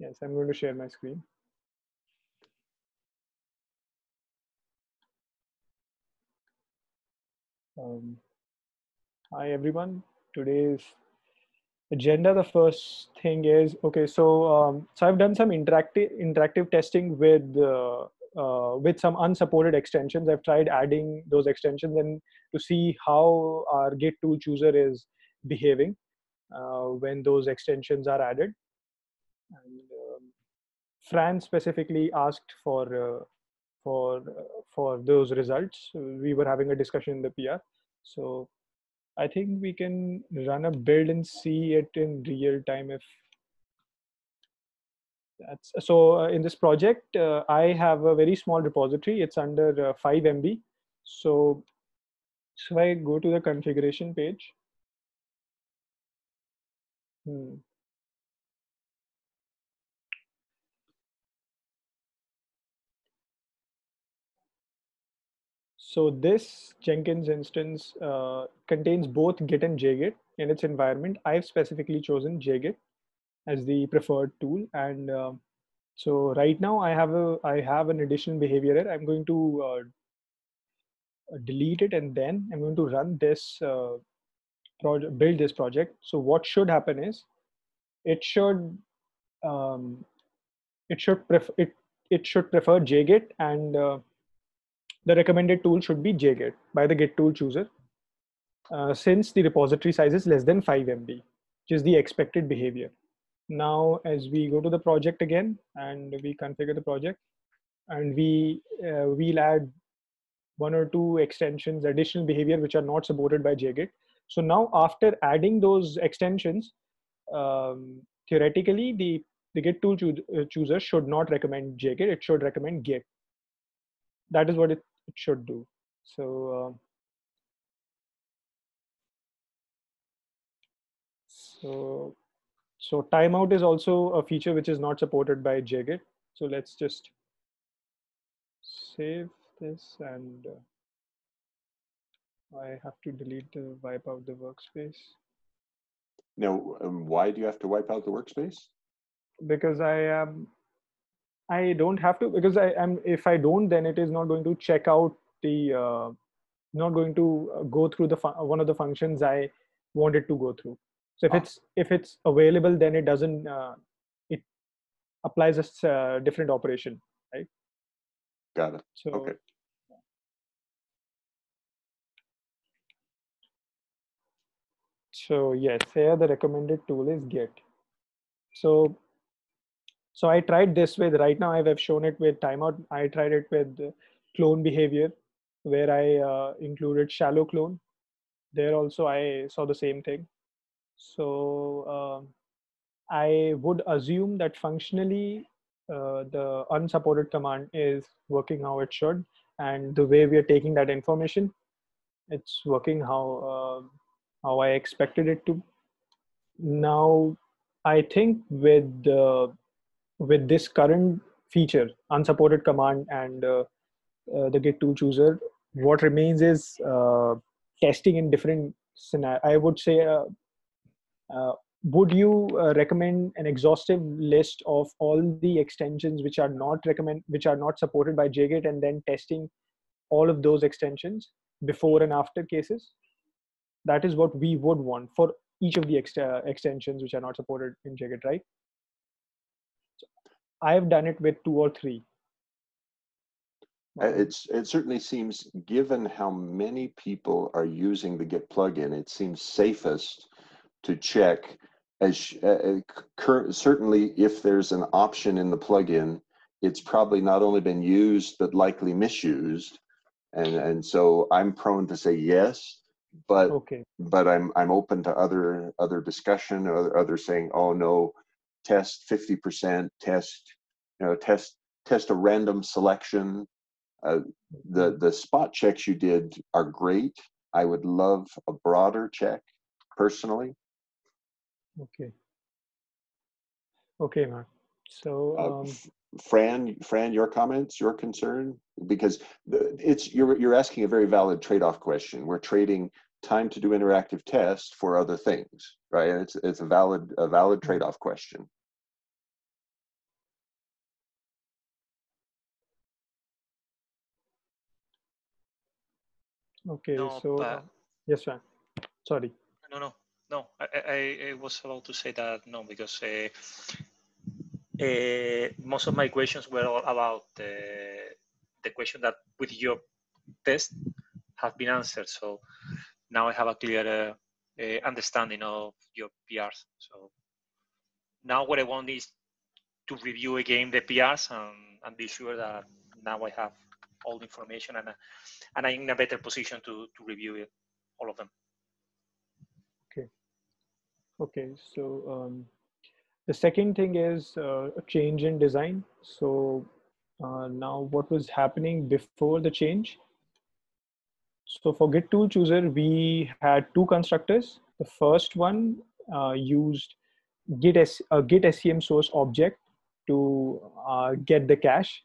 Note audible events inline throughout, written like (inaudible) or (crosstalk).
Yes, I'm going to share my screen. Um, hi everyone. Today's agenda. The first thing is okay. So um, so I've done some interactive interactive testing with uh, uh, with some unsupported extensions. I've tried adding those extensions and to see how our Git tool chooser is behaving uh, when those extensions are added. Um, specifically asked for uh, for uh, for those results. We were having a discussion in the PR. So I think we can run a build and see it in real time if that's so uh, in this project uh, I have a very small repository. It's under uh, 5 MB. So so I go to the configuration page. Hmm. So this Jenkins instance uh, contains both Git and JGit in its environment. I've specifically chosen JGit as the preferred tool. And uh, so right now I have a I have an additional behavior. I'm going to uh, delete it and then I'm going to run this uh, project, build this project. So what should happen is it should um, it should prefer it it should prefer JGit and uh, the recommended tool should be JGit by the Git tool chooser. Uh, since the repository size is less than 5 MB, which is the expected behavior. Now, as we go to the project again and we configure the project and we, uh, we'll add one or two extensions, additional behavior, which are not supported by JGit. So now after adding those extensions, um, theoretically, the, the Git tool choo uh, chooser should not recommend JGit, it should recommend Git. That is what it it should do. So, uh, so, so timeout is also a feature which is not supported by JGit. So let's just save this and uh, I have to delete the wipe out the workspace. Now, um, why do you have to wipe out the workspace? Because I am I don't have to because I am if I don't then it is not going to check out the uh, not going to uh, go through the one of the functions I wanted to go through. So if ah. it's if it's available then it doesn't uh, it applies a uh, different operation, right? Got it. So, okay. So yes, here the recommended tool is Git. So so I tried this with, right now I've shown it with timeout. I tried it with clone behavior where I uh, included shallow clone. There also I saw the same thing. So uh, I would assume that functionally uh, the unsupported command is working how it should. And the way we are taking that information, it's working how, um, how I expected it to. Now, I think with the with this current feature, unsupported command and uh, uh, the Git tool chooser, what remains is uh, testing in different scenarios. I would say, uh, uh, would you recommend an exhaustive list of all the extensions which are not recommend, which are not supported by JGit, and then testing all of those extensions before and after cases? That is what we would want for each of the ex extensions which are not supported in JGit, right? I've done it with two or three. Uh, it's it certainly seems, given how many people are using the Git plugin, it seems safest to check as uh, uh certainly if there's an option in the plugin, it's probably not only been used but likely misused, and and so I'm prone to say yes, but okay. but I'm I'm open to other other discussion or other saying oh no, test 50%, test, you know, test test a random selection. Uh, the the spot checks you did are great. I would love a broader check personally. Okay. Okay, Mark. So, uh, um, Fran, Fran, your comments, your concern, because it's you're you're asking a very valid trade-off question. We're trading time to do interactive tests for other things, right? And it's it's a valid a valid mm-hmm. trade-off question. Okay, no, so uh, yes, sir. Sorry. No, no, no. I, I, I, was about to say that no, because uh, uh, most of my questions were all about the question that with your test have been answered. So now I have a clear uh, uh, understanding of your PRs. So now what I want is to review again the PRs and, and be sure that now I have all the information and, and I'm in a better position to, to review it, all of them. Okay. Okay, so um, the second thing is uh, a change in design. So uh, now what was happening before the change? So for Git tool chooser, we had two constructors. The first one uh, used Git, S- a Git SCM source object to uh, get the cache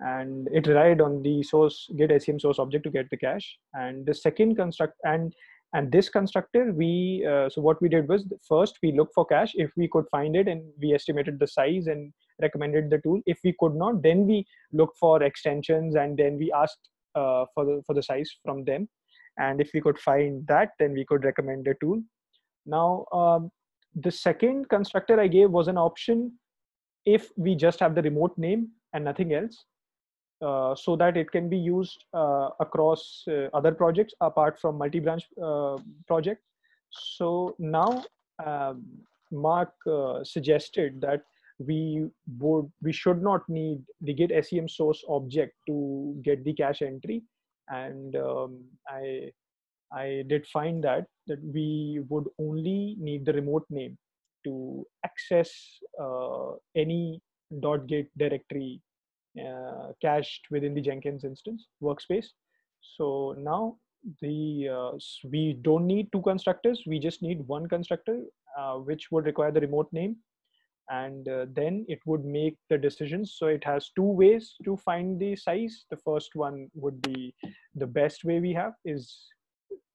and it relied on the source Git SCM source object to get the cache. And the second construct and and this constructor we uh, so what we did was first we looked for cache if we could find it and we estimated the size and recommended the tool if we could not then we looked for extensions and then we asked uh, for the for the size from them and if we could find that then we could recommend a tool now um, the second constructor i gave was an option if we just have the remote name and nothing else uh, so that it can be used uh, across uh, other projects apart from multi-branch uh, project. So now um, Mark uh, suggested that we would we should not need the Git SCM source object to get the cache entry, and um, I I did find that that we would only need the remote name to access uh, any dot .git directory uh, cached within the Jenkins instance workspace. So now the uh, we don't need two constructors. We just need one constructor, uh, which would require the remote name, and uh, then it would make the decisions. So it has two ways to find the size. The first one would be the best way we have is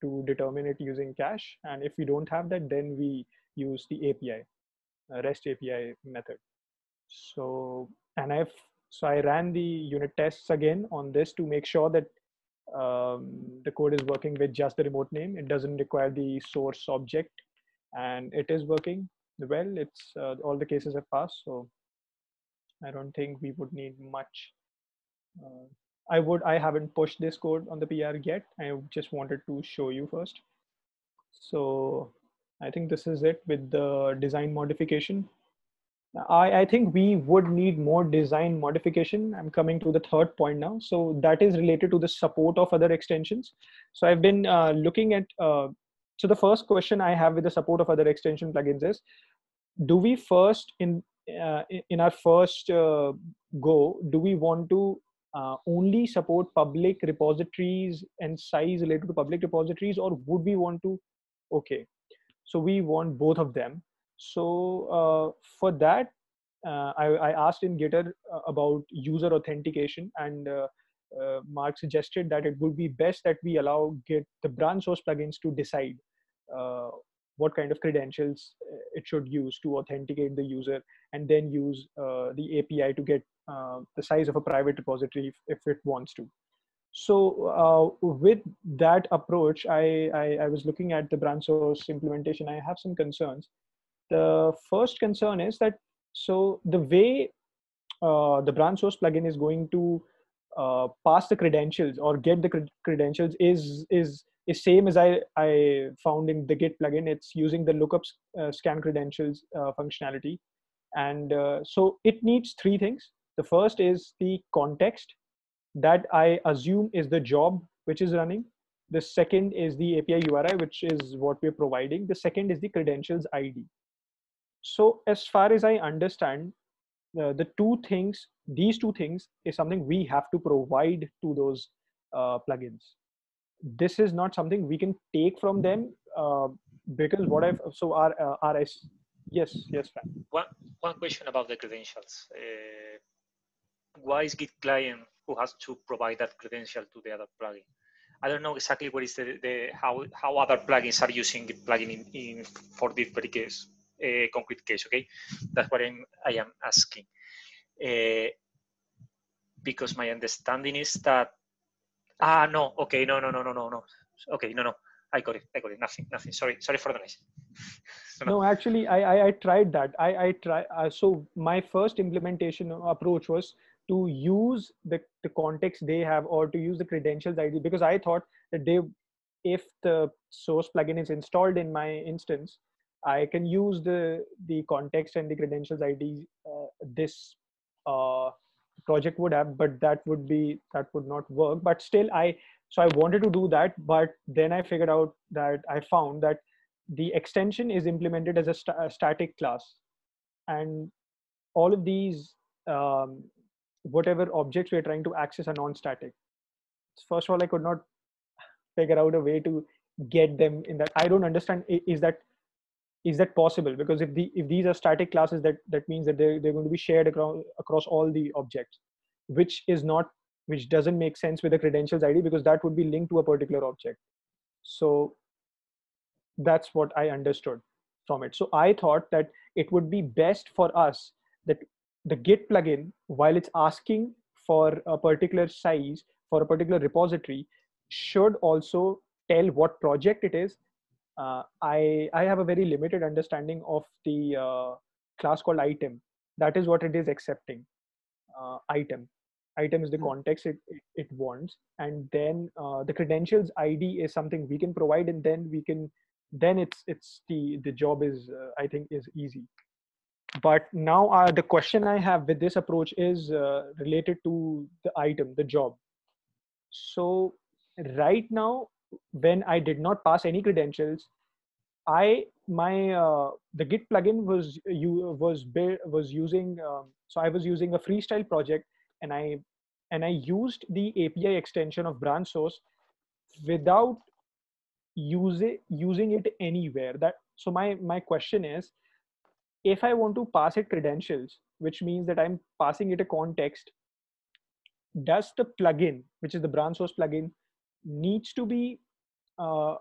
to determine it using cache, and if we don't have that, then we use the API, uh, REST API method. So and I've so I ran the unit tests again on this to make sure that um, the code is working with just the remote name. It doesn't require the source object, and it is working well. It's uh, all the cases have passed, so I don't think we would need much. Uh, I would. I haven't pushed this code on the PR yet. I just wanted to show you first. So I think this is it with the design modification. I, I think we would need more design modification. I'm coming to the third point now. So that is related to the support of other extensions. So I've been uh, looking at, uh, so the first question I have with the support of other extension plugins is, do we first in, uh, in our first uh, go, do we want to uh, only support public repositories and size related to public repositories or would we want to, okay. So we want both of them so uh, for that, uh, I, I, asked in Gitter uh, about user authentication, and uh, uh, Mark suggested that it would be best that we allow Git the branch source plugins to decide uh, what kind of credentials it should use to authenticate the user, and then use the API to get the size of a private repository if, if it wants to. So with that approach, I, I I was looking at the branch source implementation. I have some concerns the first concern is that so the way uh, the branch source plugin is going to uh, pass the credentials or get the cred- credentials is is is same as I I found in the Git plugin. It's using the lookup uh, scan credentials uh, functionality, and uh, so it needs three things. The first is the context that I assume is the job which is running. The second is the API URI, which is what we're providing. The second is the credentials ID so as far as i understand uh, the two things these two things is something we have to provide to those uh, plugins. This is not something we can take from them uh, because what i've so our uh, rs yes yes one one question about the credentials. Uh, why is git client who has to provide that credential to the other plugin? I don't know exactly what is the, the how how other plugins are using Git plugin in, in for this very case a concrete case, okay? That's what I'm, I am asking. Uh, because my understanding is that, ah, no, okay, no, no, no, no, no, no. Okay, no, no, I got it. I got it. Nothing, nothing. Sorry, sorry for the noise. (laughs) no, no, actually, I, I, I tried that. I I try. Uh, so my first implementation approach was to use the the context they have or to use the credentials ID because I thought that they, if the source plugin is installed in my instance, I can use the the context and the credentials ID uh, this uh, project would have, but that would be that would not work. But still, I so I wanted to do that, but then I figured out that I found that the extension is implemented as a, st- a static class, and all of these um, whatever objects we're trying to access are non-static. First of all, I could not figure out a way to get them in that. I don't understand. Is that is that possible? Because if the if these are static classes that that means that they're, they're going to be shared across across all the objects which is not which doesn't make sense with the credentials id because that would be linked to a particular object. So that's what i understood from it. So i thought that it would be best for us that the git plugin while it's asking for a particular size for a particular repository should also tell what project it is uh, I I have a very limited understanding of the uh, class called item. That is what it is accepting. Uh, item item is the hmm. context it, it, it wants and then uh, the credentials id is something we can provide and then we can then it's it's the the job is uh, i think is easy but now uh, the question i have with this approach is related to the item the job so right now when I did not pass any credentials, I my uh, the Git plugin was you was was using um, so I was using a freestyle project and I and I used the API extension of branch source without using using it anywhere. That so my my question is, if I want to pass it credentials, which means that I'm passing it a context, does the plugin, which is the branch source plugin, needs to be uh,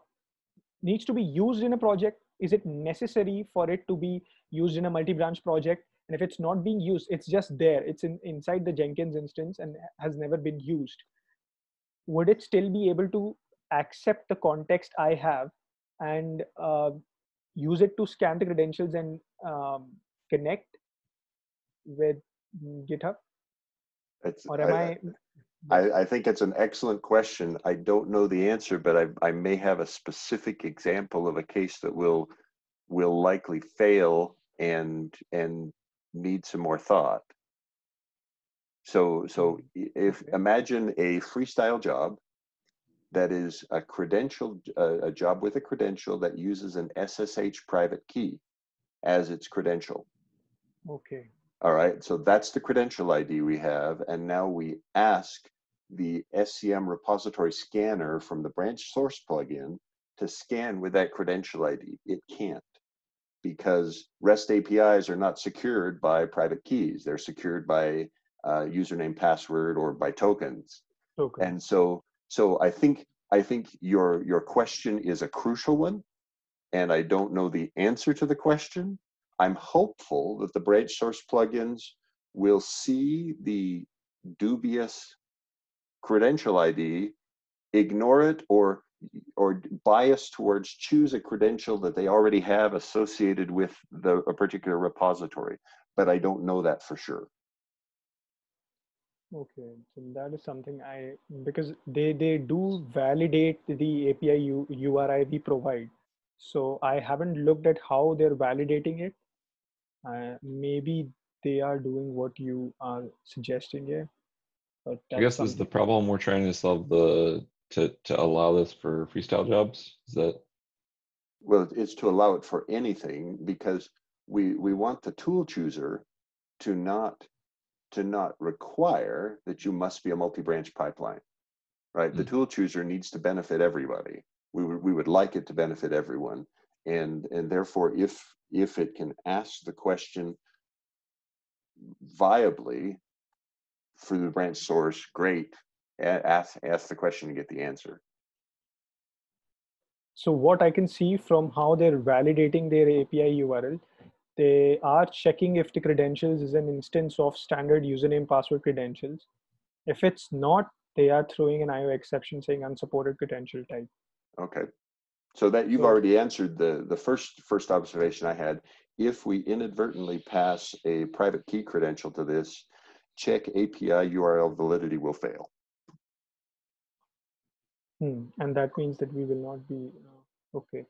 needs to be used in a project? Is it necessary for it to be used in a multi-branch project? And if it's not being used it's just there. It's in, inside the jenkins instance and has never been used. Would it still be able to accept the context i have and uh, use it to scan the credentials and um, connect with github? It's, or am I, I I, I, think it's an excellent question. I don't know the answer, but I, I may have a specific example of a case that will will likely fail and and need some more thought. So so mm, if imagine a freestyle job that is a credential a, a job with a credential that uses an SSH private key as its credential. Okay. All right, so that's the credential ID we have, and now we ask the SCM repository scanner from the branch source plugin to scan with that credential ID. It can't because REST APIs are not secured by private keys. They're secured by uh, username, password, or by tokens. Okay. And so, so I think I think your your question is a crucial one, and I don't know the answer to the question. I'm hopeful that the branch source plugins will see the dubious credential ID, ignore it or or bias towards choose a credential that they already have associated with the a particular repository. But I don't know that for sure. Okay, so that is something I because they they do validate the API U, URI we provide. So I haven't looked at how they're validating it. Uh, maybe they are doing what you are suggesting here. But I guess is the problem we're trying to solve the to to allow this for freestyle jobs. Is that well, it's to allow it for anything because we we want the tool chooser to not to not require that you must be a multi-branch pipeline right mm-hmm. the mm. tool chooser needs to benefit everybody we would we would like it to benefit everyone and and therefore if if it can ask the question viably through the branch source, great. Ask ask the question to get the answer. So what I can see from how they're validating their API URL, they are checking if the credentials is an instance of standard username password credentials. If it's not, they are throwing an IO exception saying unsupported credential type. Okay. So that you've already answered the, the first, first observation I had. If we inadvertently pass a private key credential to this, check API URL validity will fail. Hmm. And that means that we will not be okay.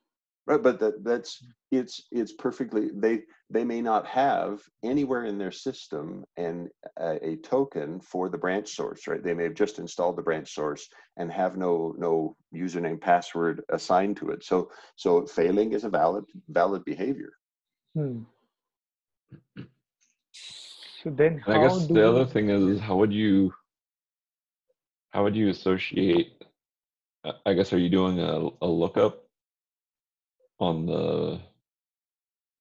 Right, but that, that's, it's, it's perfectly, they, they may not have anywhere in their system and a, a token for the branch source, right? They may have just installed the branch source and have no, no username password assigned to it. So, so failing is a valid, valid behavior. Hmm. So then how I guess do the we- other thing is how would you how would you associate I- I guess are you doing a, a lookup on the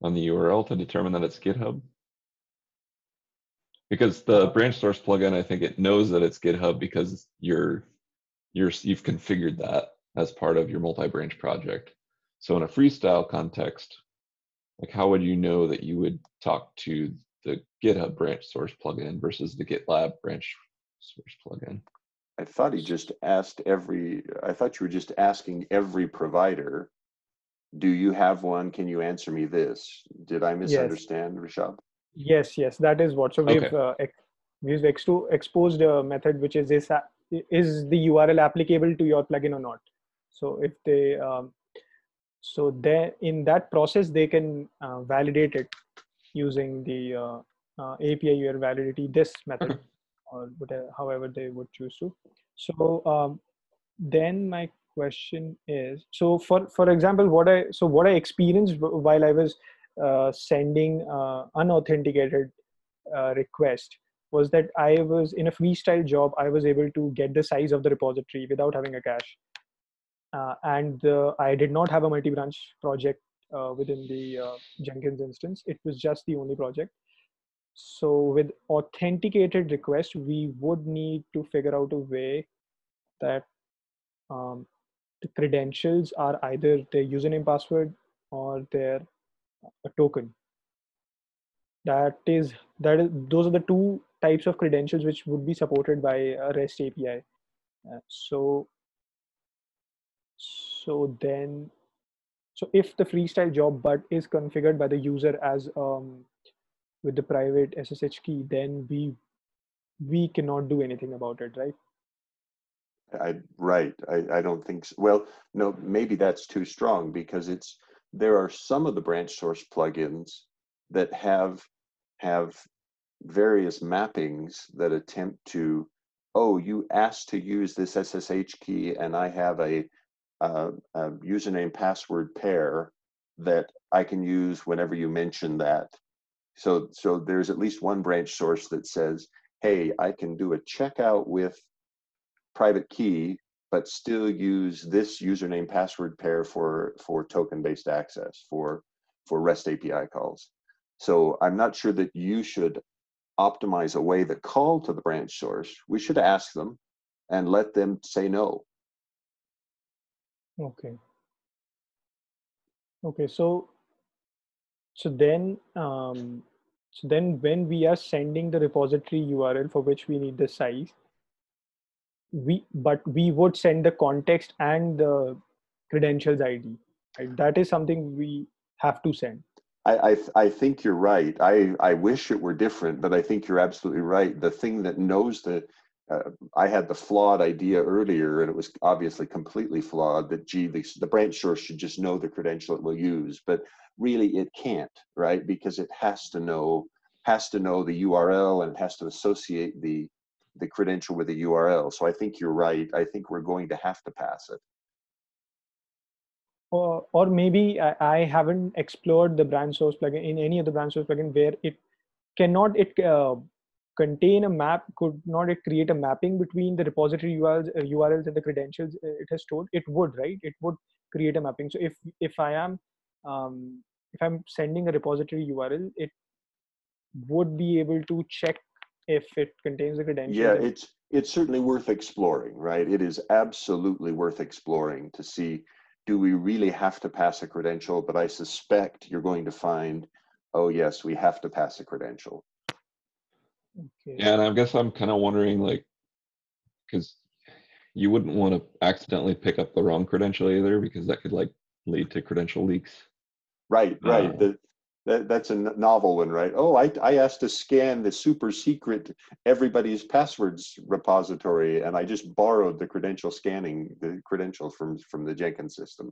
on the URL to determine that it's GitHub? Because the branch source plugin, I think it knows that it's GitHub because you're you're you've configured that as part of your multi-branch project. So in a freestyle context, like how would you know that you would talk to the GitHub branch source plugin versus the GitLab branch source plugin? I thought he just asked every, I thought you were just asking every provider, do you have one? Can you answer me this? Did I misunderstand, Rishabh? Yes, yes, that is what. So we've Okay. uh, ex- we've exto- exposed a method which is is a- is the URL applicable to your plugin or not. So if they um, so there in that process they can uh, validate it using the uh, uh, API URL validity this method or whatever however they would choose to. So um, then my question is so for for example what I so what I experienced while I was uh, sending uh, unauthenticated uh, request was that I was in a freestyle job. I was able to get the size of the repository without having a cache, uh, and I did not have a multi-branch project uh, within the uh, Jenkins instance. It was just the only project. So with authenticated request, we would need to figure out a way that um, the credentials are either their username, password, or their a token. That is that is those are the two types of credentials which would be supported by a rest api Uh, so so then so if the freestyle job but is configured by the user as um with the private ssh key then we we cannot do anything about it right I, right, I, I don't think, so. well, no, maybe that's too strong because it's, there are some of the branch source plugins that have, have various mappings that attempt to, oh, you asked to use this SSH key and I have a, a username password pair that I can use whenever you mention that. So, so there's at least one branch source that says, hey, I can do a checkout with private key, but still use this username password pair for for token based access for for REST API calls. So I'm not sure that you should optimize away the call to the branch source. We should ask them and let them say no. okay okay so so then um so then when we are sending the repository url for which we need the size we but we would send the context and the credentials id right that is something we have to send I, I I think you're right. I I wish it were different, but I think you're absolutely right. The thing that knows the uh, I had the flawed idea earlier, and it was obviously completely flawed. That gee, the, the branch source should just know the credential it will use, but really it can't, right? Because it has to know has to know the URL and it has to associate the the credential with the URL. So I think you're right. I think we're going to have to pass it. or or maybe I, I haven't explored the branch source plugin in any of the branch source plugin where it cannot it uh, contain a map could not it create a mapping between the repository URLs, uh, URLs and the credentials uh, it has stored it would right it would create a mapping so if if I am um, if I'm sending a repository URL it would be able to check if it contains the credentials Yeah, it's it's certainly worth exploring, right? It is absolutely worth exploring to see do we really have to pass a credential? But I suspect you're going to find, oh yes, we have to pass a credential. okay. Yeah, and I guess I'm kind of wondering, like, because you wouldn't want to accidentally pick up the wrong credential either because that could like lead to credential leaks. Right, right. Uh, the, that, that's a novel one, right? Oh, I, I asked to scan the super secret everybody's passwords repository, and I just borrowed the credential scanning, the credentials from from the Jenkins system.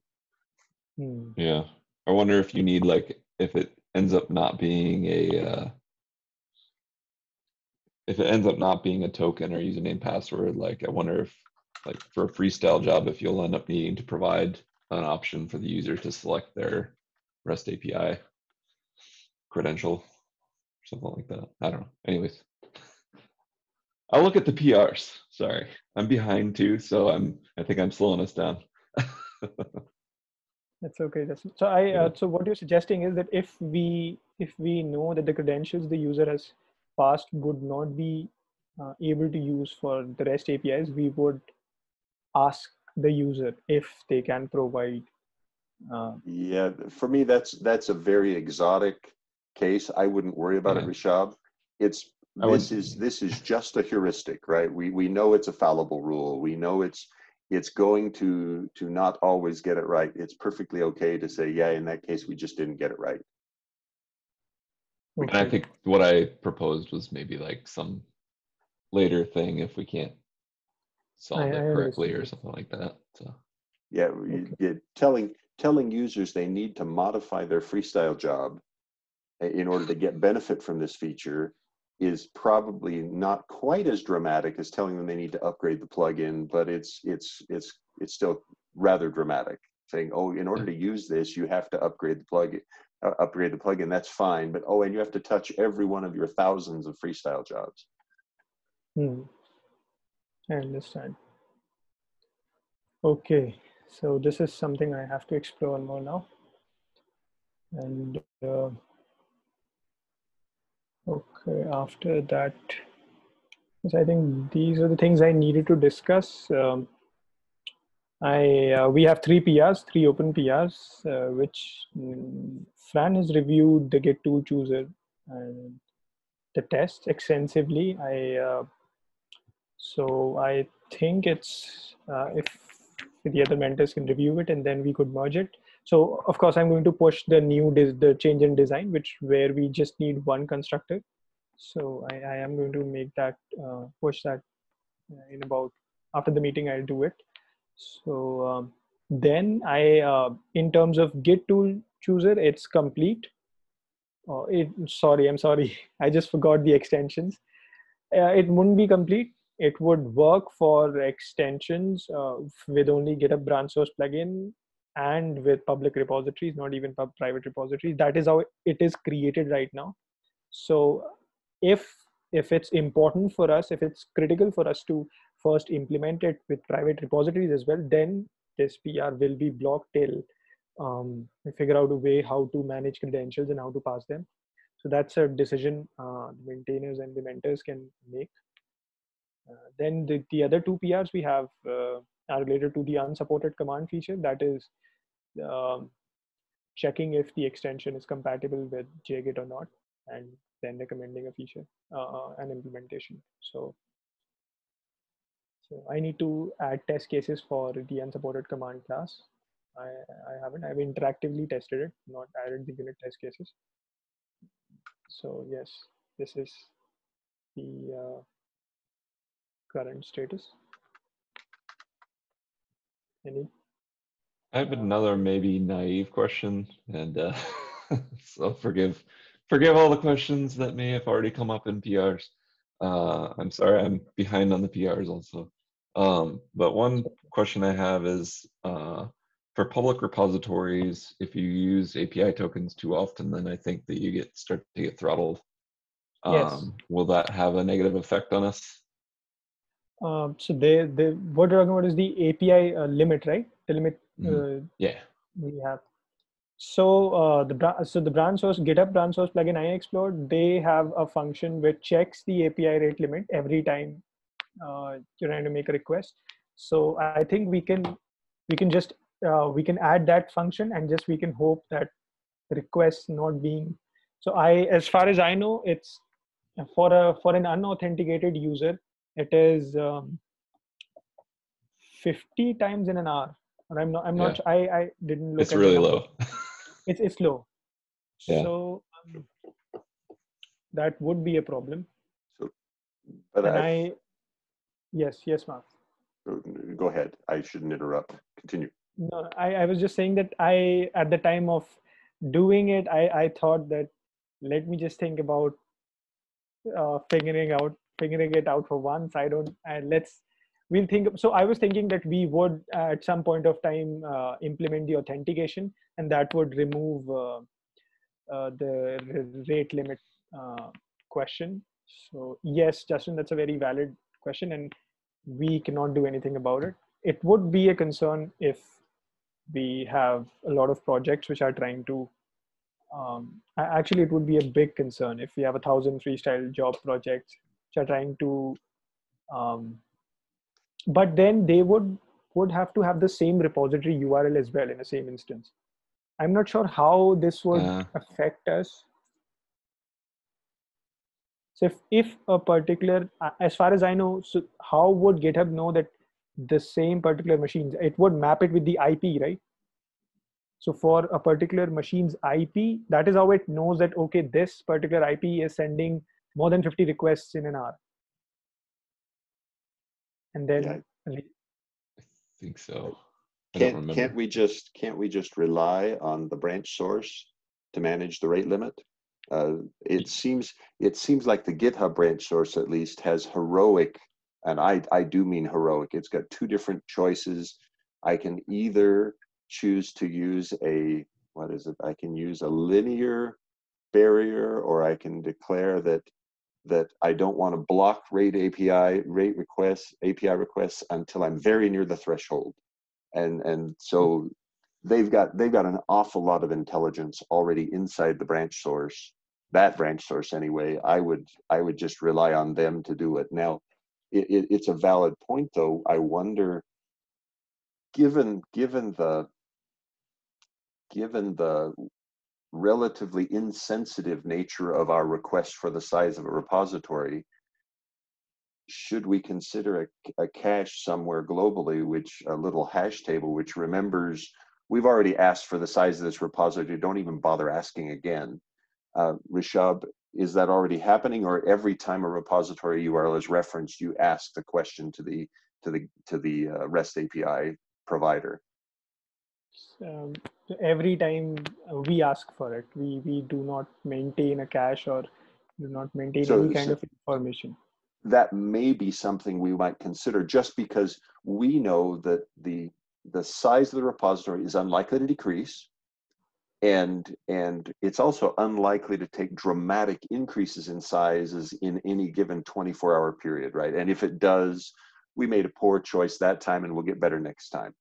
Hmm. Yeah. I wonder if you need like if it ends up not being a uh, if it ends up not being a token or username password, like I wonder if like for a freestyle job if you'll end up needing to provide an option for the user to select their REST API credential something like that. I don't know. Anyways. I'll look at the PRs. Sorry. I'm behind too, so I'm I think I'm slowing us down. (laughs) That's okay. That's so. I Yeah. uh, so what you're suggesting is that if we if we know that the credentials the user has passed would not be uh, able to use for the REST APIs, we would ask the user if they can provide. Uh, Yeah, for me, that's that's a very exotic case. I wouldn't worry about it, Yeah. Rishabh. It's this is this is just a heuristic, right? We we know it's a fallible rule. We know it's it's going to to not always get it right. It's perfectly okay to say, yeah, in that case, we just didn't get it right. And I think what I proposed was maybe like some later thing if we can't solve I- it I correctly or something like that. So Yeah, we- Okay. telling telling users they need to modify their freestyle job i- in order to get benefit from this feature is probably not quite as dramatic as telling them they need to upgrade the plugin, but it's it's it's it's still rather dramatic. Saying, oh, in order to use this, you have to upgrade the plugin. Uh, upgrade the plugin. That's fine, but oh, and you have to touch every one of your thousands of freestyle jobs. Hmm. I understand. Okay, so this is something I have to explore more now. And uh, okay, after that, I think these are the things I needed to discuss. Um, I uh, we have three PRs, three open PRs, uh, which mm, Fran has reviewed the Git tool chooser and the test extensively. I uh, so I think it's uh, if the other mentors can review it and then we could merge it. So of course I'm going to push the new the change in design, which where we just need one constructor. So I, I am going to make that uh, push that uh, in about after the meeting I'll do it. So um, then I uh, in terms of Git tool chooser, it's complete. Oh, it sorry, I'm sorry. (laughs) I just forgot the extensions. Uh, it wouldn't be complete it would work for extensions uh, with only GitHub branch source plugin and with public repositories, not even pub private repositories. That is how it is created right now. So if if it's important for us, if it's critical for us to first implement it with private repositories as well, then this PR will be blocked till um, we figure out a way how to manage credentials and how to pass them. So that's a decision uh, maintainers and the mentors can make. Uh, then the, the other two PRs we have uh, are related to the unsupported command feature. That is um, checking if the extension is compatible with JGit or not, and then recommending a feature, uh, an implementation. So, so I need to add test cases for the unsupported command class. I, I haven't. I've interactively tested it, not added the unit test cases. So yes, this is the uh, current status. Any? I have another maybe naive question, and uh, (laughs) so forgive forgive all the questions that may have already come up in PRs. Uh, I'm sorry, I'm behind on the PRs also. Um, but one question I have is uh, for public repositories, if you use API tokens too often, then I think that you get start to get throttled. Yes. Um, will that have a negative effect on us? Um, so they, they, what you're talking about is the API uh, limit, right? The limit uh, Yeah. we have. So uh, the so the branch source GitHub branch source plugin I explored, they have a function which checks the API rate limit every time uh, you're trying to make a request. So I think we can we can just uh, we can add that function and just we can hope that requests not being so I as far as I know it's for a for an unauthenticated user it is um, 50 times in an hour. And I'm not. I'm not. I I didn't look. It's really low. (laughs) it's it's low. Yeah. So um, that would be a problem. So, but and I, I, yes, yes, Mark. go ahead. I shouldn't interrupt. Continue. No, I, I was just saying that I, at the time of doing it, I, I thought that let me just think about uh, figuring out, figuring it out for once. I don't, and let's, we'll think. So I was thinking that we would uh, at some point of time uh, implement the authentication, and that would remove uh, uh, the rate limit uh, question. So yes, Justin, that's a very valid question, and we cannot do anything about it. It would be a concern if we have a lot of projects which are trying to um, actually it would be a big concern if we have a thousand freestyle job projects which are trying to um, but then they would would have to have the same repository url as well in the same instance. I'm not sure how this would Uh. affect us. So if, if a particular as far as i know so how would github know that the same particular machines it would map it with the ip right? So for a particular machine's ip that is how it knows that okay this particular ip is sending more than 50 requests in an hour and then Yeah. re- I think so. I Can't remember. can't we just can't we just rely on the branch source to manage the rate limit? Uh, it seems it seems like the GitHub branch source at least has heroic, and I I do mean heroic. It's got two different choices. I can either choose to use a what is it? I can use a linear barrier, or I can declare that that I don't want to block rate API rate requests API requests until I'm very near the threshold. And and so hmm. they've got they've got an awful lot of intelligence already inside the branch source that branch source anyway. I would i would just rely on them to do it. Now it, it, it's a valid point though. I wonder given given the given the relatively insensitive nature of our request for the size of a repository should we consider a, a cache somewhere globally, which a little hash table, which remembers we've already asked for the size of this repository, don't even bother asking again. Uh, Rishabh, is that already happening, or every time a repository URL is referenced, you ask the question to the to the to the uh, REST API provider? Um, every time we ask for it we we do not maintain a cache or do not maintain So- any kind so- of information. That may be something we might consider just because we know that the the size of the repository is unlikely to decrease and and it's also unlikely to take dramatic increases in sizes in any given 24 hour period right? And if it does we made a poor choice that time and we'll get better next time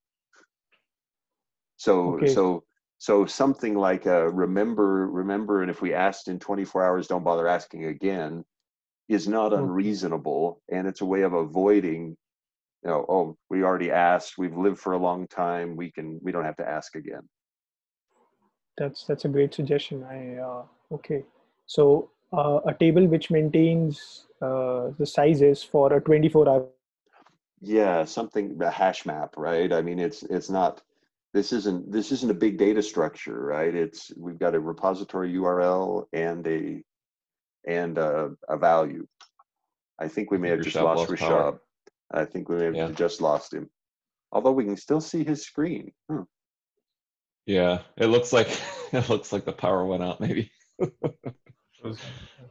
so Okay. so so something like a remember remember and if we asked in 24 hours don't bother asking again is not Okay. unreasonable and it's a way of avoiding you know oh we already asked we've lived for a long time we can we don't have to ask again that's that's a great suggestion i uh, okay so uh, a table which maintains uh, the sizes for a 24 hour yeah something a hash map right i mean it's it's not this isn't this isn't a big data structure right it's we've got a repository url and a and a, a value i think we may think have just Rishabh lost lost power. rishabh i think we may have Yeah. just lost him although we can still see his screen Hmm. Yeah, it looks like (laughs) it looks like the power went out. Maybe. (laughs)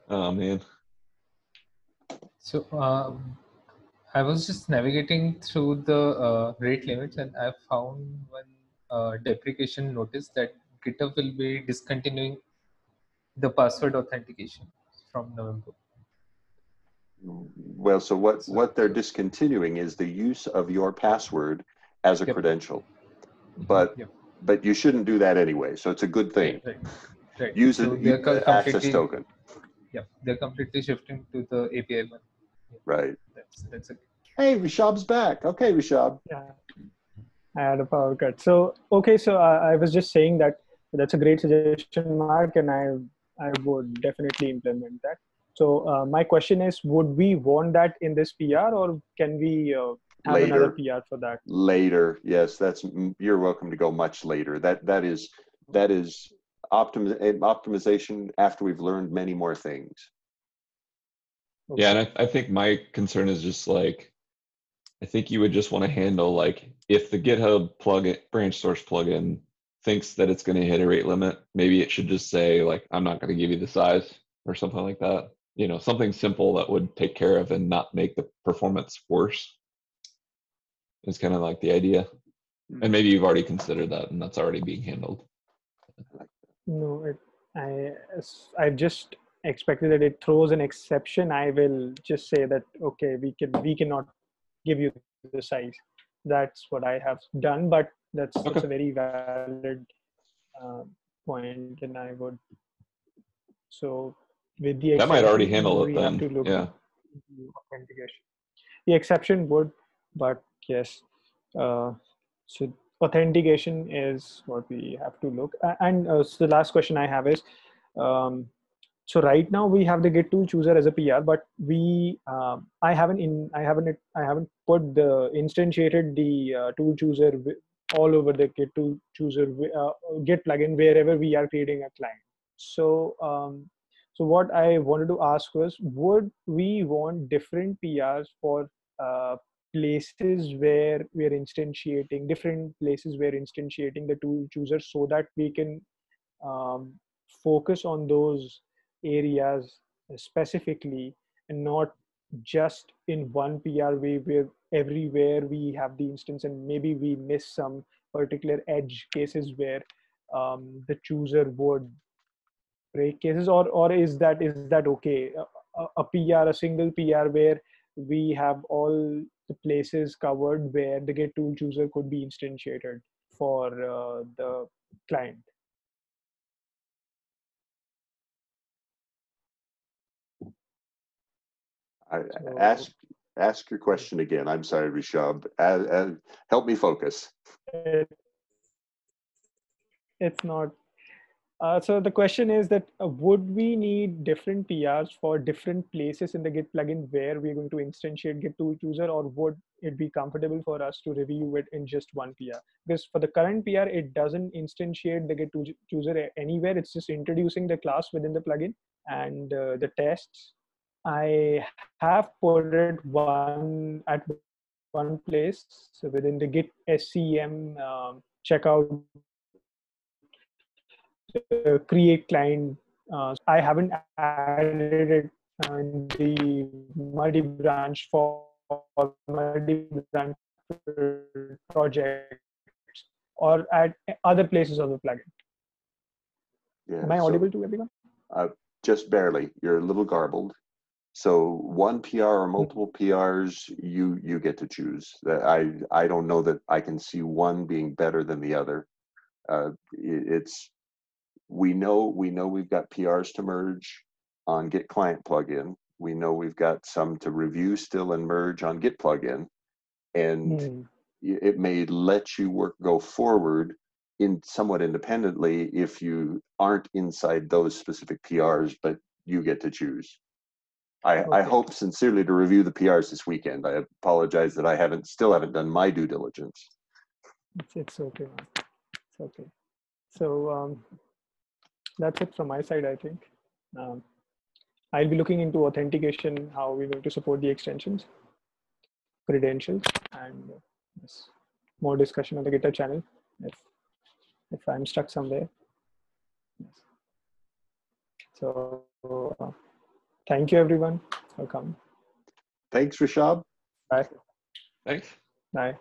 oh man. So um, I was just navigating through the uh, rate limits and I found one uh, deprecation notice that GitHub will be discontinuing the password authentication from November. Well, so what, So- what they're discontinuing is the use of your password as a Yep. credential. But, Yep. but you shouldn't do that anyway, so it's a good thing. Right. right. Use So an they're access token, Yeah, they're completely shifting to the API one. right? That's that's it. Hey, Rishabh's back. Okay, Rishabh. yeah i had a power cut so okay so I, I was just saying that that's a great suggestion mark and i i would definitely implement that so uh, my question is would we want that in this pr or can we uh, have later. another PR for that. Later, yes, that's mm, you're welcome to go much later. That that is that is optim optimization after we've learned many more things. Yeah, and I, I think my concern is just like, I think you would just want to handle like if the GitHub plugin branch source plugin thinks that it's going to hit a rate limit, maybe it should just say like, I'm not going to give you the size or something like that. You know, something simple that would take care of and not make the performance worse. Is kind of like the idea. And maybe you've already considered that and that's already being handled. No, it, I I've just expected that it throws an exception. I will just say that okay, we can we cannot give you the size. That's what I have done, but that's, that's a very valid uh, point, and I would. So with the That might already exception, handle we it then. to look Yeah. authentication. The exception would, but yes. Uh, so authentication is what we have to look. And uh, so the last question I have is, um, so right now we have the Git tool chooser as a PR, but we um, I haven't in I haven't I haven't put the instantiated the uh, tool chooser all over the Git tool chooser uh, Git plugin wherever we are creating a client. So um, so what I wanted to ask was, would we want different PRs for uh, places where we are instantiating different places where instantiating the tool chooser so that we can um, focus on those areas specifically and not just in one PR way where everywhere we have the instance and maybe we miss some particular edge cases where um, the chooser would break cases or or is that is that okay? A, a- PR a single PR where we have all the places covered where the Git tool chooser could be instantiated for uh, the client I, So- ask ask your question again. I'm sorry, Rishabh. Uh, uh, help me focus. it, it's not uh, so the question is that uh, would we need different prs for different places in the git plugin where we're going to instantiate git tool chooser or would it be comfortable for us to review it in just one pr because for the current pr it doesn't instantiate the git chooser a- anywhere it's just introducing the class within the plugin and uh, the tests i have put it one at one place so within the git scm um, checkout uh, create client uh, i haven't added it uh, in the multi branch for multi branch projects or at other places of the plugin Yeah, am i so- audible to everyone just barely. You're a little garbled. So one PR or multiple PRs, you you get to choose. That I I don't know that I can see one being better than the other. Uh, it- it's we know we know we've got PRs to merge on Git client plugin. We know we've got some to review still and merge on Git plugin, and Hmm. y- it may let you work go forward in somewhat independently if you aren't inside those specific PRs, but you get to choose. I, I hope sincerely to review the PRs this weekend. I apologize that I haven't still haven't done my due diligence. it's, it's okay it's okay so um, that's it from my side i think um, i'll be looking into authentication how we're going to support the extensions credentials and uh, yes, more discussion on the github channel if if i'm stuck somewhere yes. so uh, thank you everyone for coming Thanks, Rishabh. bye Thanks. bye